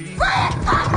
Riot!